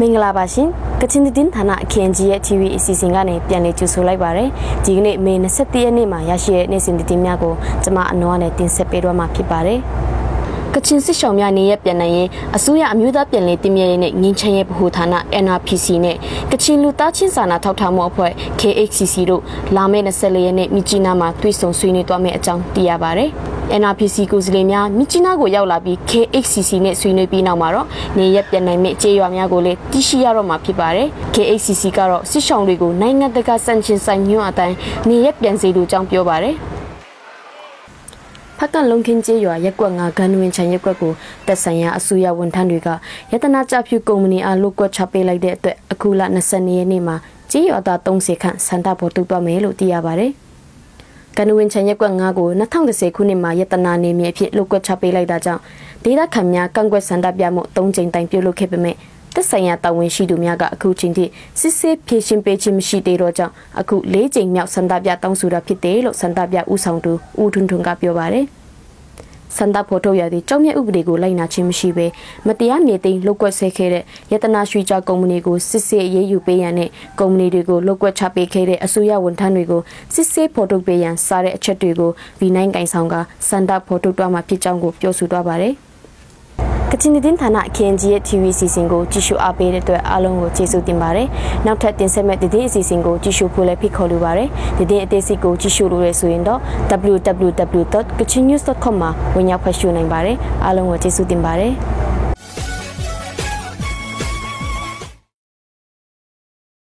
မင်္ဂလာပါရှင်ကချင်တင်းဌာနအခင်းကြီးရဲ့ TV အစီအစဉ်ကနေပြန်လည်ကြိုဆိုလိုက်ပါရယ်ဒီကနေ့မေ27ရက်နေ့မှာရရှိတဲ့နေ့စဉ်သတင်းများကိုကျွန်မအနောနဲ့တင်ဆက်ပေးတော့မှာဖြစ်ပါတယ်ကချင်စစ်ရှောင်များနေရပြန်နိုင်ရင်အစိုးရအမျိုးသားပြန်လည်တည်မြဲရေးနဲ့ငင်းချမ်းရေးဗဟိုဌာန NRPC နဲ့ကချင်လူသားချင်းစာနာထောက်ထားမှုအဖွဲ့ KHCC တို့လာမယ့်24ရက်နေ့မြကြီးနားမှာတွေ့ဆုံဆွေးနွေးသွားမယ့်အကြောင်းသိရပါတယ်။ NRPC ကိုယ်စားလှယ်များမြစ်ကြီးနားကိုရောက်လာပြီး KHCC နဲ့ဆွေးနွေးပြီးနောက်မှာတော့နေရက်ပြန်နိုင်မယ့်ကြေးရွာများကိုလည်းတရှိရတော့မှာဖြစ်ပါတယ်။ KHCC ကတော့စစ်ဆောင်တွေကိုနိုင်ငံတကာစံချင်းဆိုင်ညွှန်အတိုင်းနေရက်ပြန်စေလိုကြောင်းပြောပါတယ်။ဖက်ကလုံခင်းကျေးရွာရက်ကွက်ငါဂန်ဝင်ချန်ရက်ကွက်ကိုတက်ဆိုင်ရာအစိုးရဝန်ထမ်းတွေကယတနာကြဖြူကုမ္ပဏီအားလုကွက်ချပေးလိုက်တဲ့အတွက်အခုလ22ရက်နေ့မှာကြေးရွာသား30ခန့်စန္ဒပေါ်တုတ်သွားမယ်လို့သိရပါတယ်။ ကနဝင်ချန်ရက်ကွက်9ကို2010ခုနှစ်မှာယတနာနေမြေအဖြစ်လုကွက်ချပေးလိုက်တာကြောင့်ဒေသခံများကန့်ကွက်ဆန္ဒပြမှု၃ကြိမ်တိုင်ပြုလုပ်ခဲ့ပေမဲ့သက်ဆိုင်ရာတာဝန်ရှိသူများကအခုချိန်ထိစစ်ဆေးဖြေရှင်းပေးခြင်းမရှိသေးတော့ကြောင့်အခု၄ကြိမ်မြောက်ဆန္ဒပြတောင်းဆိုတာဖြစ်တယ်လို့ဆန္ဒပြဦးဆောင်သူဦးထွန်းထွန်းကပြောပါတယ်။ စန္ဒဖော်ထုတ်ရသည့်ကြောင့်မြတ်ဥပဒေကိုလိုက်နာခြင်းမရှိဘဲမတရားမြေသိမ်းလုတ်ကွက်ဆဲခဲ့တဲ့ယတနာရွှေကြကုမ္ပဏီကိုစစ်ဆေးအရေးယူပေးရန်နဲ့ကုမ္ပဏီတွေကိုလုတ်ကွက်ချပေးခဲ့တဲ့အစိုးရဝန်ထမ်းတွေကိုစစ်ဆေးဖော်ထုတ်ပေးရန်စားတဲ့အချက်တွေကို V9 ကင်ဆောင်ကစန္ဒဖော်ထုတ်သွားမှာဖြစ်ကြောင်းကိုပြောဆိုသွားပါတယ်။ ကချင်တင်းဌာနအခင်းကြီးရဲ့ TV စီစဉ်ကိုကြည့်ရှုအားပေးတဲ့အတွက်အားလုံးကိုကျေးဇူးတင်ပါတယ်။နောက်ထပ်တင်ဆက်မဲ့တည်အစီအစဉ်ကိုကြည့်ရှုဖို့လည်းဖိတ်ခေါ်လိုပါတယ်။တည်အသေးစိတ်ကိုကြည့်ရှုလို့ရဆိုရင်တော့ www.kachinnews.com မှာဝင်ရောက်ဖတ်ရှုနိုင်ပါတယ်။အားလုံးကိုကျေးဇူးတင်ပါတယ်။